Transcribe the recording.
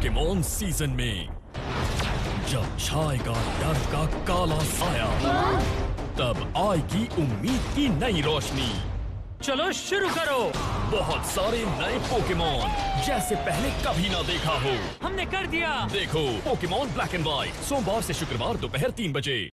Pokemon season में जब छाएगा डर का काला साया तब आएगी उम्मीद की नई रोशनी। चलो शुरू करो। बहुत सारे नए पोकेमोन जैसे पहले कभी ना देखा हो। हमने कर दिया। देखो पोकेमोन ब्लैक एंड व्हाइट सोमवार से शुक्रवार दोपहर तीन बजे।